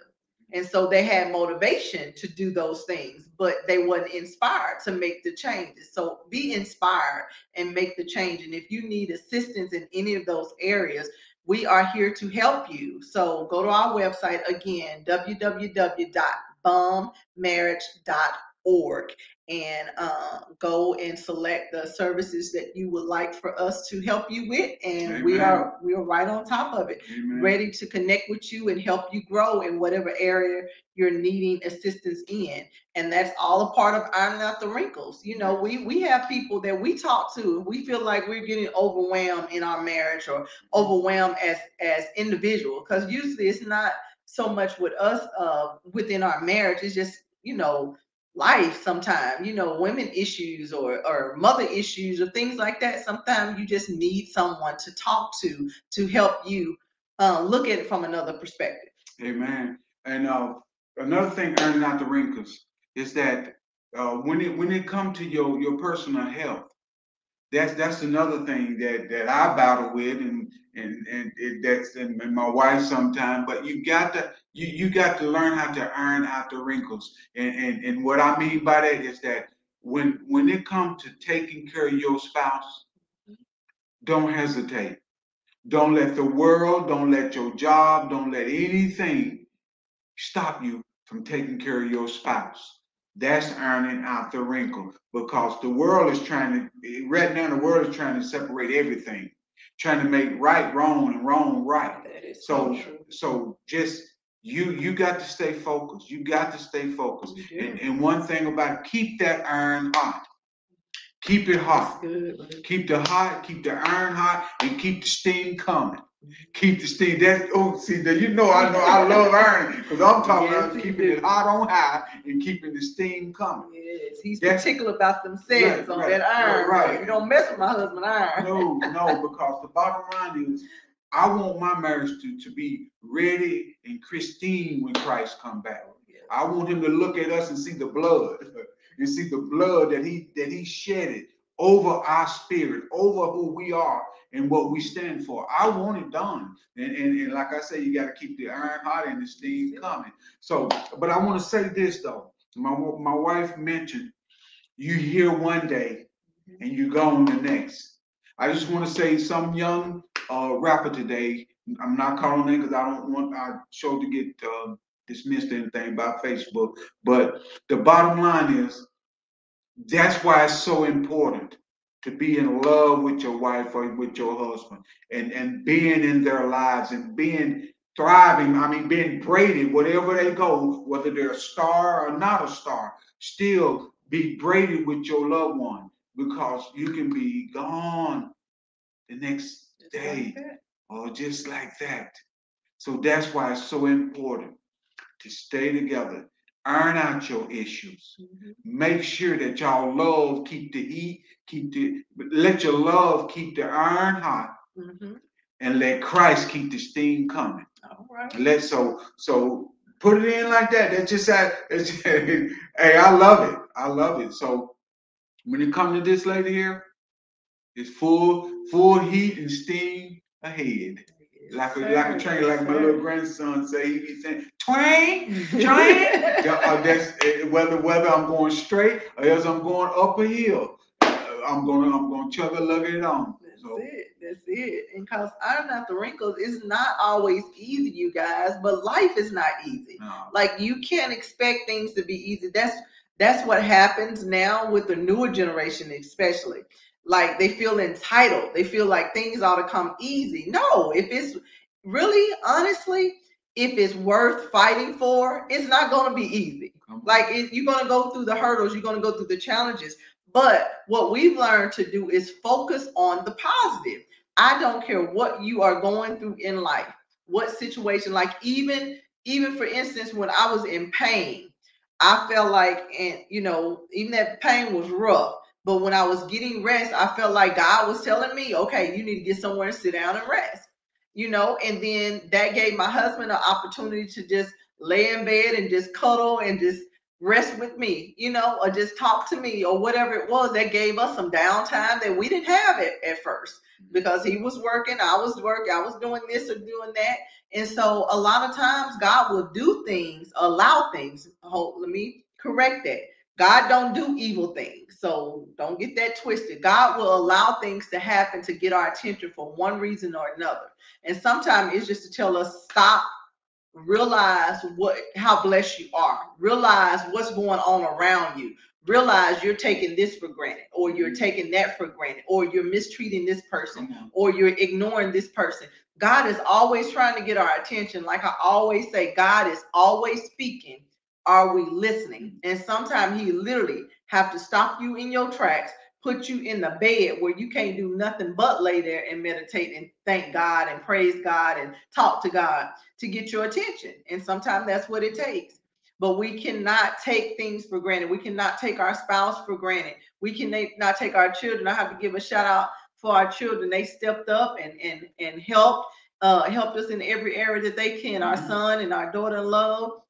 And so they had motivation to do those things, but they wasn't inspired to make the changes. So be inspired and make the change. And if you need assistance in any of those areas, we are here to help you. So go to our website again, www.bombmarriage.org, and uh, go and select the services that you would like for us to help you with. And we are we are right on top of it, Amen. ready to connect with you and help you grow in whatever area you're needing assistance in. And that's all a part of ironing out the wrinkles. You know, we we have people that we talk to, and we feel like we're getting overwhelmed in our marriage or overwhelmed as as individual because usually it's not so much with us uh within our marriage it's just you know life sometimes you know women issues or or mother issues or things like that sometimes you just need someone to talk to to help you uh, look at it from another perspective. Amen. And uh, another thing earning out the wrinkles is that uh, when it when it comes to your your personal health that's that's another thing that that I battle with, and and and it, that's and, and my wife sometimes. But you got to you you got to learn how to iron out the wrinkles, and and and what I mean by that is that when when it comes to taking care of your spouse, don't hesitate. Don't let the world, don't let your job, don't let anything stop you from taking care of your spouse that's ironing out the wrinkle because the world is trying to right now the world is trying to separate everything trying to make right wrong and wrong right. That is so so, so just you you got to stay focused you got to stay focused. And, and one thing about it, keep that iron hot keep it hot good, keep the hot keep the iron hot and keep the steam coming keep the steam. That oh, see that you know I know I love iron because I'm talking Yes, about keeping do. it hot on high and keeping the steam coming. Yes, he's That's- particular about them settings Right, on right, that iron. right, right. You don't mess with my husband iron. No, no, because the bottom line is I want my marriage to, to be ready and pristine when Christ come back. I want him to look at us and see the blood <laughs> and see the blood that he that he shedded over our spirit, over who we are and what we stand for. I want it done. And, and, and like I say, you got to keep the iron hot and the steam coming. So, but I want to say this though. My my wife mentioned you here one day and you gone the next. I just want to say some young uh, rapper today. I'm not calling name because I don't want our show to get uh, dismissed or anything by Facebook. But the bottom line is that's why it's so important to be in love with your wife or with your husband and, and being in their lives and being thriving. I mean, being braided, whatever they go, whether they're a star or not a star, still be braided with your loved one because you can be gone the next day like or just like that. So that's why it's so important to stay together, iron out your issues, Mhm. make sure that y'all love keep the heat, keep the let your love keep the iron hot, Mhm. and let Christ keep the steam coming. All right. Let so so put it in like that. That's just that. <laughs> Hey, I love it. I love it. So when it comes to this lady here, it's full full heat and steam ahead. Like a like a train, like my little grandson say, he be saying, twang, train. <laughs> Yeah, uh, that's uh, whether whether I'm going straight or else I'm going up a hill. Uh, I'm gonna I'm gonna chug a lug it on. That's So it. That's it. And cause iron out the wrinkles is not always easy, you guys, but life is not easy. no. Like you can't expect things to be easy. That's that's what happens now with the newer generation, especially. Like they feel entitled. They feel like things ought to come easy. No, if it's really honestly, if it's worth fighting for, it's not going to be easy. Like it, you're going to go through the hurdles, you're going to go through the challenges. But what we've learned to do is focus on the positive. I don't care what you are going through in life, what situation, like even even for instance, when I was in pain, I felt like, and you know, even that pain was rough. But when I was getting rest, I felt like God was telling me, okay, you need to get somewhere and sit down and rest. You know, and then that gave my husband an opportunity to just lay in bed and just cuddle and just rest with me, you know, or just talk to me or whatever it was that gave us some downtime that we didn't have it at first mm-hmm. because he was working, I was working, I was doing this or doing that. And so a lot of times God will do things, allow things. Hold, let me correct that. God don't do evil things. So don't get that twisted. God will allow things to happen to get our attention for one reason or another. And sometimes it's just to tell us stop, realize what how blessed you are. Realize what's going on around you. Realize you're taking this for granted or you're mm-hmm. taking that for granted or you're mistreating this person or you're ignoring this person. God is always trying to get our attention. Like I always say, God is always speaking. Are we listening? Mm-hmm. And sometimes He literally have to stop you in your tracks, put you in the bed where you can't do nothing but lay there and meditate and thank God and praise God and talk to God to get your attention. And sometimes that's what it takes. but we cannot take things for granted. We cannot take our spouse for granted. We cannot take our children. I have to give a shout out for our children. They stepped up and and and helped uh, helped us in every area that they can. Our mm-hmm. son and our daughter in love,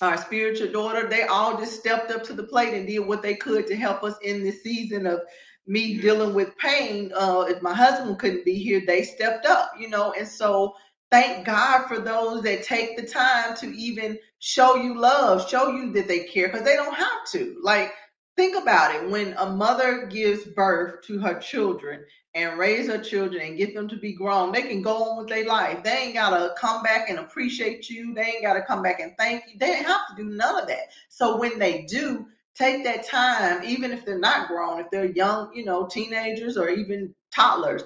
our spiritual daughter, they all just stepped up to the plate and did what they could to help us in this season of me dealing with pain. Uh, if my husband couldn't be here, they stepped up, you know, and so thank God for those that take the time to even show you love, show you that they care, because they don't have to. Like, think about it when a mother gives birth to her children and raise her children and get them to be grown, they can go on with their life. They ain't got to come back and appreciate you. They ain't got to come back and thank you. They ain't have to do none of that. So when they do, take that time, even if they're not grown, if they're young, you know, teenagers or even toddlers,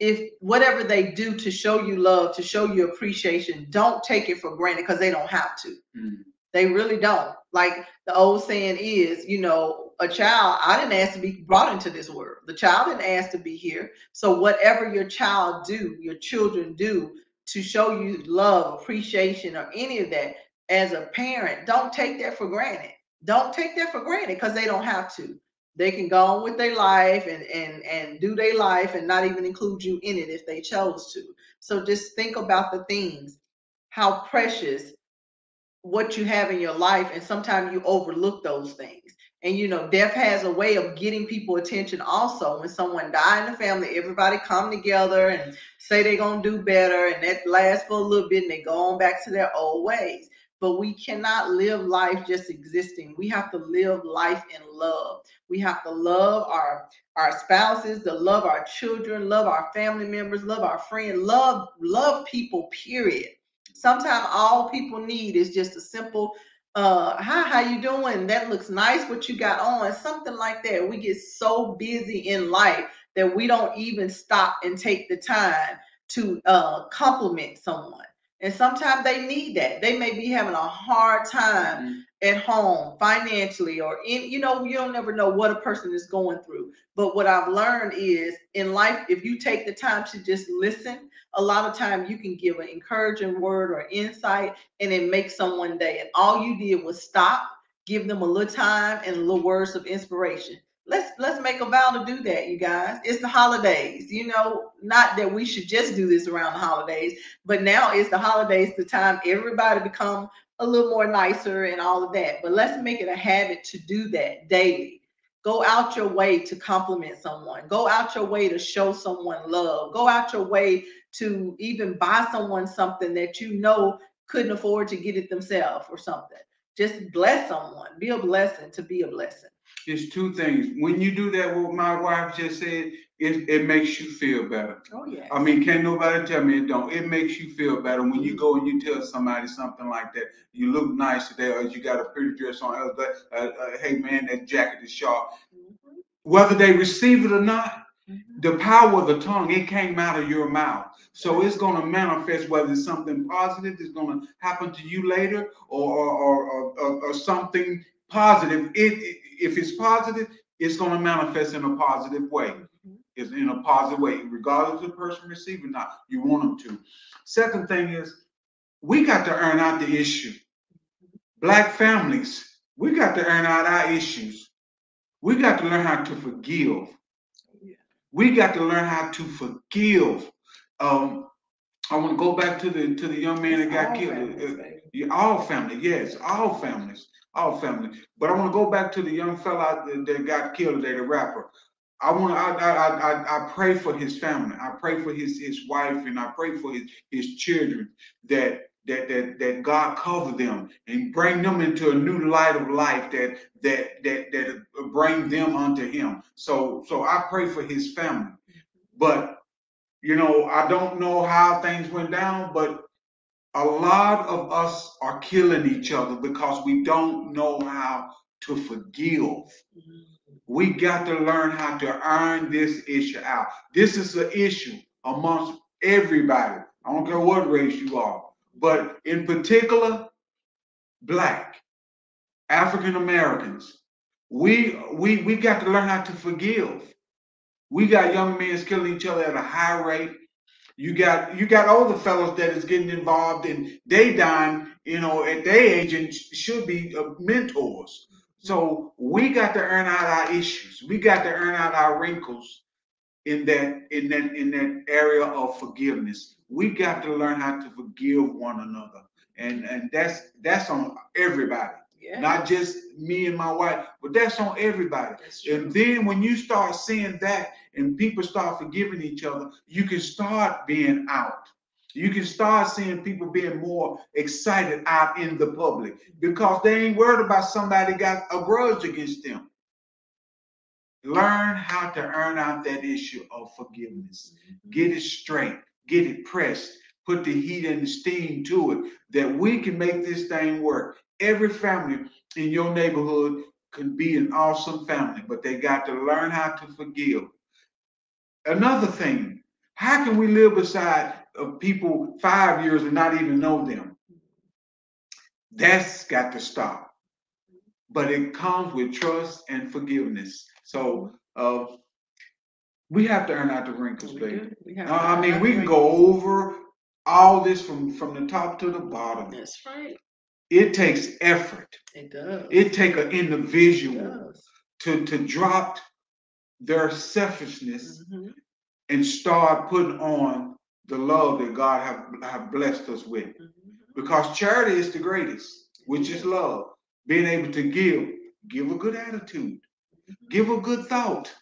if whatever they do to show you love, to show you appreciation, don't take it for granted because they don't have to. Mm. They really don't. Like the old saying is, you know, a child, I didn't ask to be brought into this world. The child didn't ask to be here. So whatever your child do, your children do to show you love, appreciation, or any of that, as a parent, don't take that for granted. Don't take that for granted because they don't have to they can go on with their life and and and do their life and not even include you in it if they chose to so just think about the things how precious what you have in your life and sometimes you overlook those things and you know death has a way of getting people attention also when someone die in the family everybody come together and say they're to do better and that lasts for a little bit and they go on back to their old ways but we cannot live life just existing. We have to live life in love. We have to love our our spouses, to love our children, love our family members, love our friends, love love people. Period. Sometimes all people need is just a simple uh hi how you doing that looks nice what you got on something like that we get so busy in life that we don't even stop and take the time to uh compliment someone and sometimes they need that. They may be having a hard time mm-hmm. at home financially or in, you know, you don't never know what a person is going through. But what I've learned is in life, if you take the time to just listen, a lot of time you can give an encouraging word or insight and it makes someone day. And all you did was stop, give them a little time and a little words of inspiration. Let's let's make a vow to do that you guys. It's the holidays you know. Not that we should just do this around the holidays but now it's the holidays the time everybody become a little more nicer and all of that. But let's make it a habit to do that daily go out your way to compliment someone. Go out your way to show someone love. Go out your way to even buy someone something that you know couldn't afford to get it themselves or something. Just bless someone. Be a blessing to be a blessing it's two things. When you do that, what my wife just said, it, it makes you feel better. Oh yeah. I mean, can't nobody tell me it don't. It makes you feel better when you go and you tell somebody something like that. You look nice today, or you got a pretty dress on. Uh, uh, uh, hey man, that jacket is sharp. Mm-hmm. Whether they receive it or not, mm-hmm. the power of the tongue, it came out of your mouth. So it's going to manifest whether it's something positive that's going to happen to you later or, or, or, or, or something positive. It, if it's positive, it's going to manifest in a positive way. Mm-hmm. It's in a positive way, regardless of the person receiving not. You want them to. Second thing is, we got to earn out the issue. Black families, we got to earn out our issues. We got to learn how to forgive. We got to learn how to forgive. Um, I want to go back to the to the young man that got killed. Families, uh, all family, yes, all families all family. But I want to go back to the young fella that, that got killed today, the rapper. I want to. I, I I I pray for his family. I pray for his his wife, and I pray for his his children that that that that God cover them and bring them into a new light of life that that that that bring them unto Him. So so I pray for his family. But you know I don't know how things went down, but a lot of us are killing each other because we don't know how to forgive. Mm-hmm. We got to learn how to iron this issue out. This is an issue amongst everybody. I don't care what race you are, but in particular, black, African Americans. We we we got to learn how to forgive. We got young men killing each other at a high rate. You got you got older fellows that is getting involved and they dying, you know, at their age and should be uh, mentors. So we got to earn out our issues. We got to earn out our wrinkles in that in that in that area of forgiveness. We got to learn how to forgive one another. And and that's that's on everybody. Yeah. Not just me and my wife, but that's on everybody. That's. And then when you start seeing that and people start forgiving each other, you can start being out. You can start seeing people being more excited out in the public because they ain't worried about somebody got a grudge against them. Learn how to earn out that issue of forgiveness. Mm-hmm. Get it straight, get it pressed, put the heat and the steam to it that we can make this thing work. Every family in your neighborhood can be an awesome family, but they got to learn how to forgive. Another thing, how can we live beside uh, people five years and not even know them? That's got to stop. But it comes with trust and forgiveness. So uh, we have to earn out the wrinkles, baby. Uh, I mean, we can go over all this from from the top to the bottom. That's right. It takes effort. It does. It take an individual to to drop their selfishness Mhm. and start putting on the love that God have have blessed us with. Mhm. Because charity is the greatest, which is love. Being able to give, give a good attitude, give a good thought,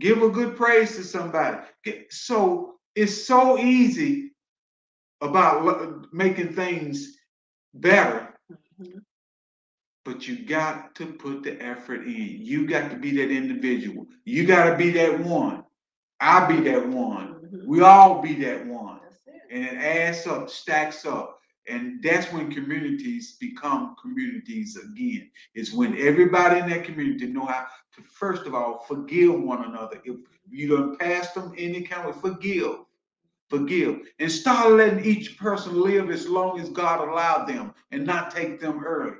give a good praise to somebody. So it's so easy about making things better, Mhm. but you got to put the effort in. You got to be that individual. You got to be that one. I'll be that one. Mhm. We all be that one. And it adds up, stacks up. And that's when communities become communities again. It's when everybody in that community know how to, first of all, forgive one another. If you don't pass them any kind of forgive, forgive, and start letting each person live as long as God allowed them and not take them early.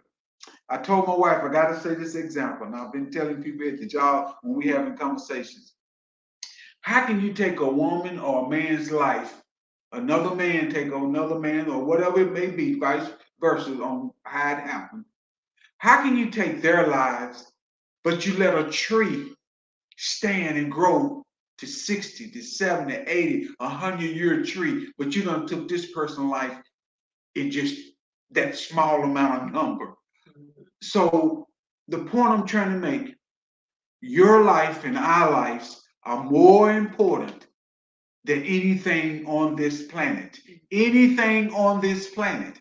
I told my wife, I got to say this example, and I've been telling people at the job when we having conversations. How can you take a woman or a man's life another man take another man or whatever it may be, vice versa on how it happened. How can you take their lives, but you let a tree stand and grow to 60 to 70, 80, 100 year tree, but you done took this person's life in just that small amount of number. So the point I'm trying to make, your life and our lives are more important than anything on this planet. Anything on this planet.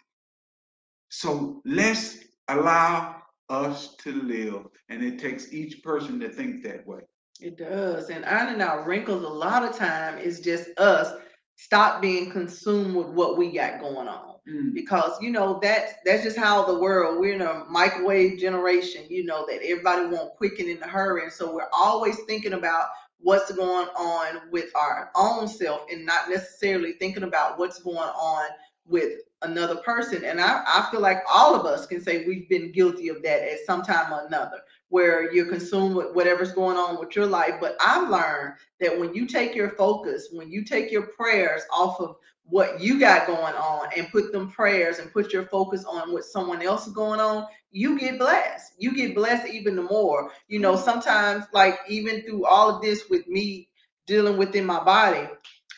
So let's allow us to live. And it takes each person to think that way. It does. And ironing out wrinkles a lot of time is just us stop being consumed with what we got going on. Mm, Because you know that's that's just how the world we're in a microwave generation, you know, that everybody want quick and in a hurry. And so we're always thinking about what's going on with our own self and not necessarily thinking about what's going on with another person. And I, I feel like all of us can say we've been guilty of that at some time or another, where you're consumed with whatever's going on with your life. But I've learned that when you take your focus, when you take your prayers off of what you got going on and put them prayers and put your focus on what someone else is going on, you get blessed. You get blessed even the more. You know, sometimes like even through all of this with me dealing within my body,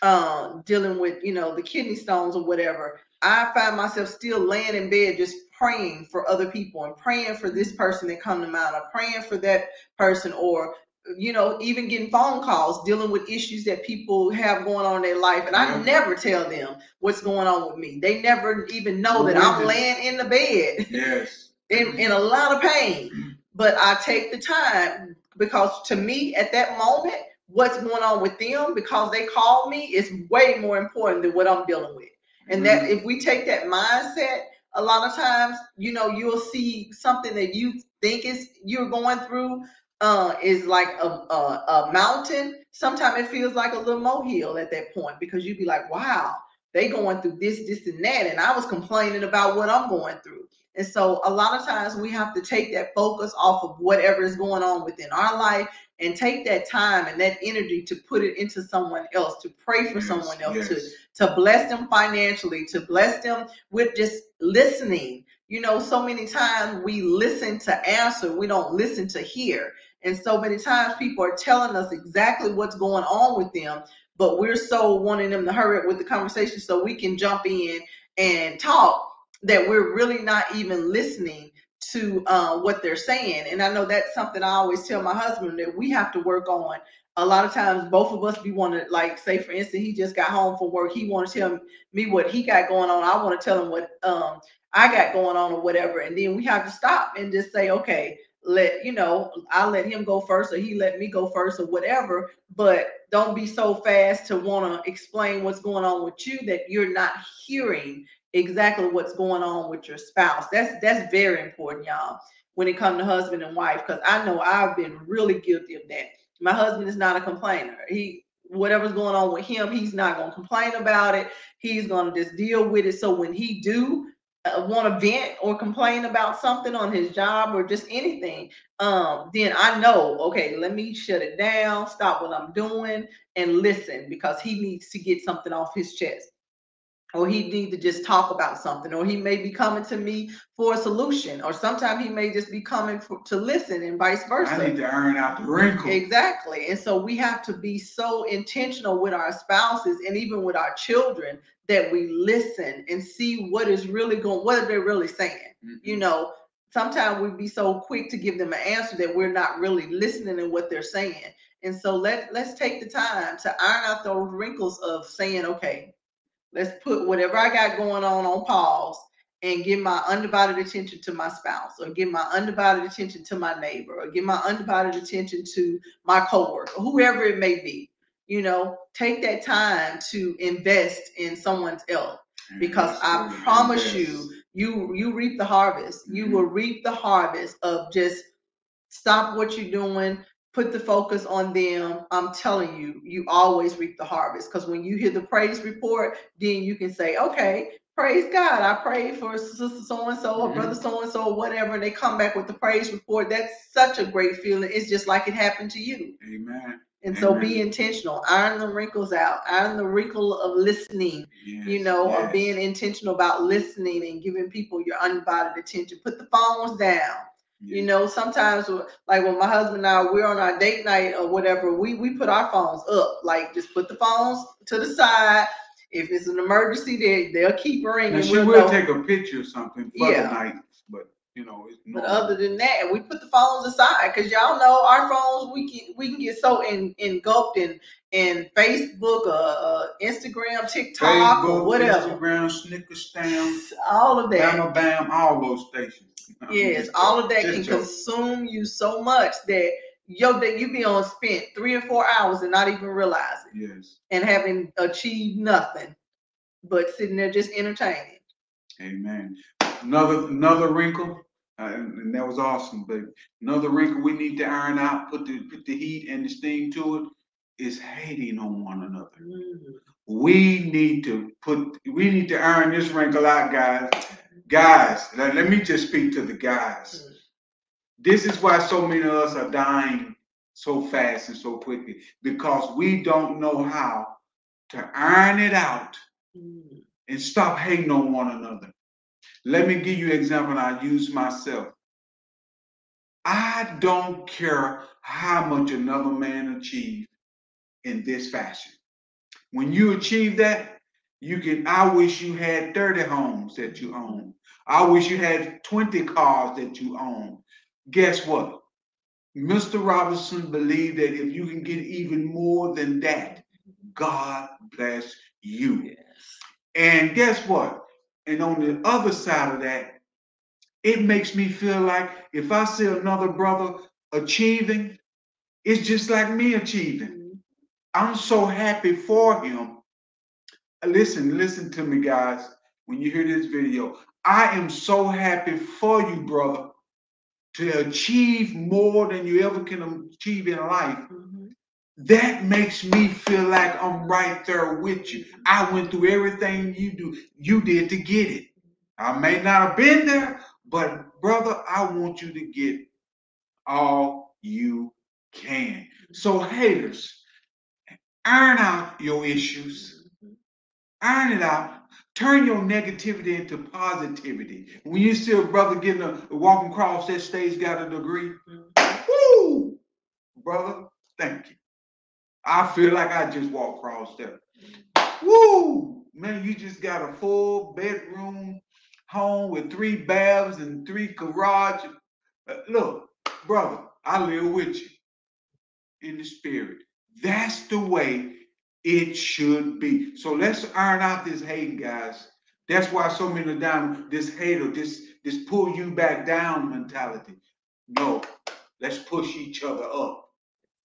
um, dealing with, you know, the kidney stones or whatever, I find myself still laying in bed just praying for other people and praying for this person that come to mind or praying for that person or you know, even getting phone calls dealing with issues that people have going on in their life. And I Yeah. never tell them what's going on with me. They never even know that I'm laying in the bed yes. <laughs> in, in a lot of pain. <clears throat> But I take the time because to me at that moment, what's going on with them because they called me is way more important than what I'm dealing with. And that if we take that mindset, a lot of times, you know, you'll see something that you think is you're going through uh is like a, a, a mountain. Sometimes it feels like a little molehill at that point because you'd be like, wow, they going through this, this, and that, and I was complaining about what I'm going through. And so a lot of times we have to take that focus off of whatever is going on within our life and take that time and that energy to put it into someone else, to pray for Yes, someone else, yes. to to bless them financially, to bless them with just listening. You know, so many times we listen to answer, we don't listen to hear. And so many times people are telling us exactly what's going on with them, but we're so wanting them to hurry up with the conversation so we can jump in and talk that we're really not even listening to uh, what they're saying. And I know that's something I always tell my husband that we have to work on. A lot of times, both of us, we want to, like, say, for instance, he just got home from work. He want to tell me what he got going on. I want to tell him what um, I got going on or whatever. And then we have to stop and just say, okay, let you know, I'll let him go first or he let me go first or whatever. But don't be so fast to want to explain what's going on with you that you're not hearing exactly what's going on with your spouse. That's that's very important, y'all, when it comes to husband and wife, because I know I've been really guilty of that. My husband is not a complainer. He whatever's going on with him, he's not gonna complain about it. He's gonna just deal with it. So when he do uh, want to vent or complain about something on his job or just anything, um, then I know, okay, let me shut it down, stop what I'm doing, and listen because he needs to get something off his chest or he need to just talk about something or he may be coming to me for a solution or sometimes he may just be coming for, to listen and vice versa I need to iron out the wrinkle. exactly and so we have to be so intentional with our spouses and even with our children that we listen and see what is really going what are they really saying Mhm. you know sometimes we'd be so quick to give them an answer that we're not really listening to what they're saying and so let let's take the time to iron out those wrinkles of saying okay let's put whatever i got going on on pause and give my undivided attention to my spouse or give my undivided attention to my neighbor or give my undivided attention to my coworker whoever it may be you know take that time to invest in someone's else because I promise you, you you reap the harvest. You Mhm. will reap the harvest of just stop what you're doing, put the focus on them. I'm telling you, you always reap the harvest because when you hear the praise report, then you can say, okay. Praise God. I prayed for sister so and so or Mhm. brother so and so whatever. And they come back with the praise report. That's such a great feeling. It's just like it happened to you. Amen. And so be intentional. Iron the wrinkles out. Iron the wrinkle of listening Yes, you know, yes. being intentional about listening and giving people your undivided attention. Put the phones down. You know, sometimes like when my husband and I we're on our date night or whatever, we we put our phones up. Like just put the phones to the side. If it's an emergency, they they'll keep ringing. Now she we'll will know. take a picture or something for Yeah. the night, but you know, it's But other than that, we put the phones aside because y'all know our phones. We can we can get so in, engulfed in in Facebook, uh, uh, Instagram, TikTok, or whatever. Instagram, Snickers Stam, All of that. Bama Bam, all those stations. Yes, all of that can consume you so much that yo that you be on spent three or four hours and not even realize it Yes, and having achieved nothing but sitting there just entertaining. amen. Another another wrinkle, uh, and, and that was awesome. But another wrinkle we need to iron out, put the put the heat and the steam to it, is hating on one another. We need to put we need to iron this wrinkle out, guys. Guys, let, let me just speak to the guys. Mm. This is why so many of us are dying so fast and so quickly because we don't know how to iron it out mm. and stop hating on one another. Let me give you an example. I use myself. I don't care how much another man achieve in this fashion. When you achieve that, you can. I wish you had 30 homes that you own. I wish you had 20 cars that you own. Guess what? Mr. Robinson believed that if you can get even more than that, God bless you. And guess what? And on the other side of that, it makes me feel like if I see another brother achieving, it's just like me achieving. Mm-hmm. I'm so happy for him. Listen, listen to me, guys. When you hear this video, I am so happy for you, brother, to achieve more than you ever can achieve in life. Mm-hmm. that makes me feel like I'm right there with you. I went through everything you do, you did to get it. I may not have been there, but brother, I want you to get all you can. So haters, iron out your issues. Iron it out. Turn your negativity into positivity. When you see a brother getting a walking across that stage got a degree, woo, brother, thank you. I feel like I just walked across there. Woo! Man, you just got a full bedroom home with three baths and three garage. Uh, look, brother, I live with you in the spirit. That's the way it should be. So let's iron out this hate, guys. That's why so many down this hater, this this pull you back down mentality. No, let's push each other up.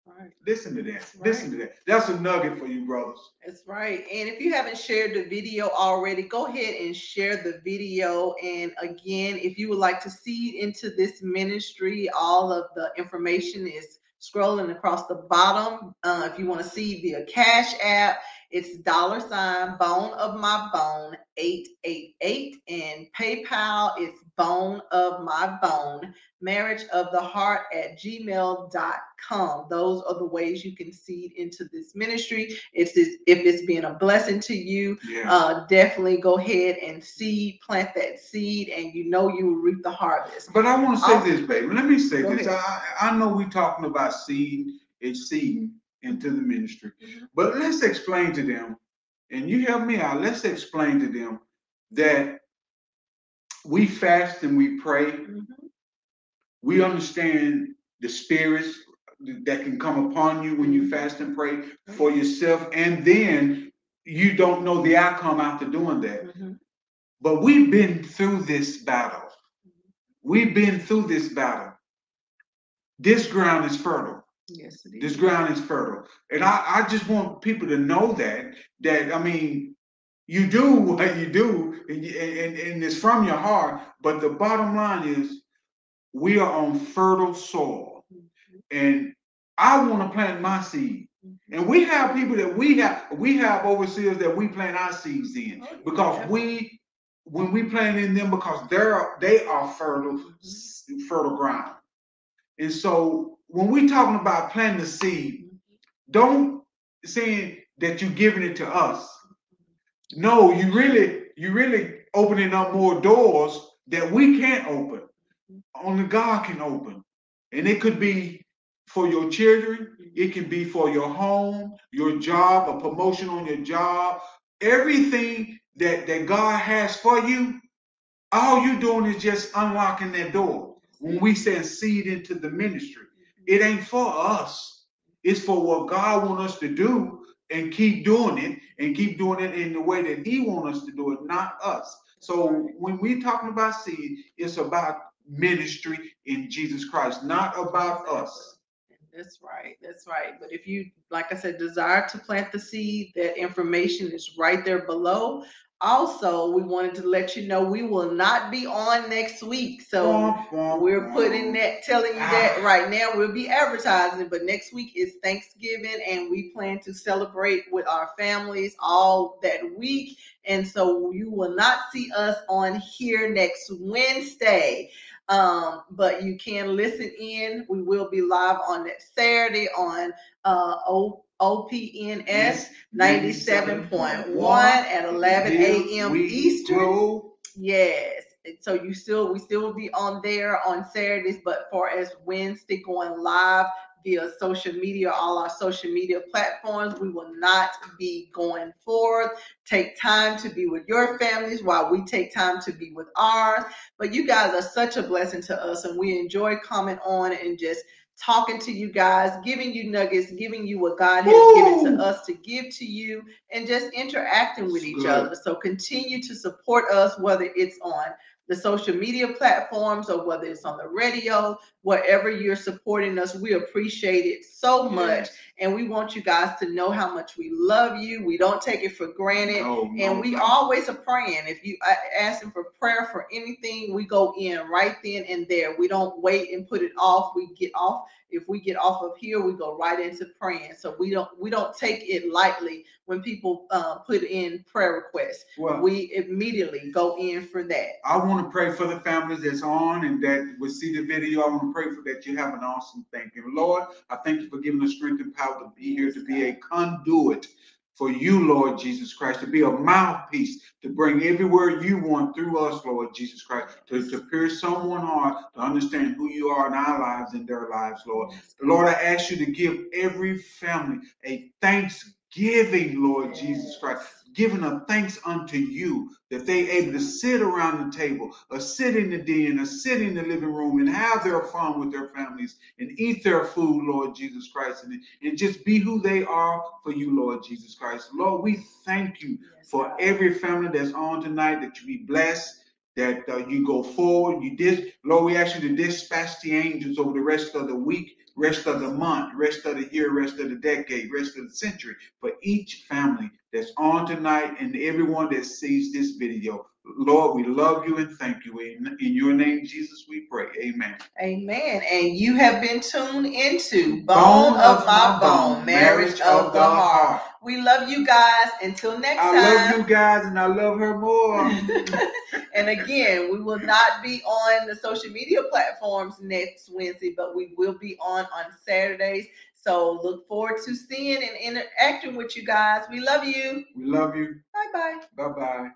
Right. Listen to that. Listen to that. That's a nugget for you, brothers. That's right. And if you haven't shared the video already, go ahead and share the video. And again, if you would like to seed into this ministry, all of the information is scrolling across the bottom. Uh, if you want to see via Cash App, it's dollar sign bone of my bone 888 and PayPal it's bone of my bone marriage of the heart at gmail.com. Those are the ways you can seed into this ministry. If it's if it's being a blessing to you, yeah. uh, definitely go ahead and seed, plant that seed, and you know you will reap the harvest. But I want to say I'll, this, baby. Let me say this. I, I know we're talking about seed and seeding into the ministry, mm-hmm. but let's explain to them, and you help me out. Let's explain to them that we fast and we pray. Mm-hmm we understand the spirits that can come upon you when you fast and pray for yourself, and then you don't know the outcome after doing that. Mm-hmm. But we've been through this battle. We've been through this battle. This ground is fertile. Yes, This ground is fertile. And I, I just want people to know that, that, I mean, you do what you do, and, and, and it's from your heart. But the bottom line is, we are on fertile soil. Mm-hmm. And I want to plant my seed. Mm-hmm. And we have people that we have, we have overseers that we plant our seeds in oh, because we, when we plant in them, because they're they are fertile, mm-hmm. fertile ground. And so when we're talking about planting the seed, don't saying that you're giving it to us. No, you really, you really opening up more doors that we can't open only God can open. And it could be for your children, it can be for your home, your job, a promotion on your job, everything that, that God has for you. All you're doing is just unlocking that door. When we send seed into the ministry, it ain't for us. It's for what God wants us to do and keep doing it and keep doing it in the way that He wants us to do it, not us. So when we're talking about seed, it's about ministry in Jesus Christ, not about us. That's right. That's right. But if you, like I said, desire to plant the seed, that information is right there below. Also, we wanted to let you know we will not be on next week. So we're putting that, telling you that ah. right now. We'll be advertising, but next week is Thanksgiving and we plan to celebrate with our families all that week. And so you will not see us on here next Wednesday. Um, but you can listen in. We will be live on that Saturday on uh, OPNS mm-hmm. 97.1 at 11 a.m. Eastern. Yes. So you still we still will be on there on Saturdays, but for as Wednesday going live, via social media, all our social media platforms. We will not be going forth. Take time to be with your families while we take time to be with ours. But you guys are such a blessing to us, and we enjoy coming on and just talking to you guys, giving you nuggets, giving you what God has Woo! given to us to give to you, and just interacting with each other. So continue to support us, whether it's on the social media platforms or whether it's on the radio, wherever you're supporting us, we appreciate it so much. And we want you guys to know how much we love you. We don't take it for granted. No, no, and we no. always are praying. If you uh, asking for prayer for anything, we go in right then and there. We don't wait and put it off. We get off if we get off of here, we go right into praying. So we don't we don't take it lightly when people uh, put in prayer requests. Well, We immediately go in for that. I want to pray for the families that's on and that will see the video. I want to pray for that you have an awesome Thanksgiving. Lord, I thank you for giving us strength and power to be here, to be a conduit for you, Lord Jesus Christ, to be a mouthpiece, to bring every word you want through us, Lord Jesus Christ, to, to pierce someone's heart, to understand who you are in our lives and their lives, Lord. Lord, I ask you to give every family a thanksgiving, Lord Jesus Christ, giving a thanks unto you that they able to sit around the table or sit in the den or sit in the living room and have their fun with their families and eat their food, Lord Jesus Christ, and, and just be who they are for you, Lord Jesus Christ. Lord, we thank you for every family that's on tonight, that you be blessed, that uh, you go forward. You did, Lord, we ask you to dispatch the angels over the rest of the week, rest of the month, rest of the year, rest of the decade, rest of the century, for each family that's on tonight and everyone that sees this video. Lord, we love you and thank you. In, in your name, Jesus, we pray. Amen. Amen. And you have been tuned into Bone of My Bone, Marriage of the Heart. We love you guys. Until next I time. I love you guys and I love her more. <laughs> <laughs> and again, we will not be on the social media platforms next Wednesday, but we will be on on Saturdays. So look forward to seeing and interacting with you guys. We love you. we love you. Bye bye. Bye bye.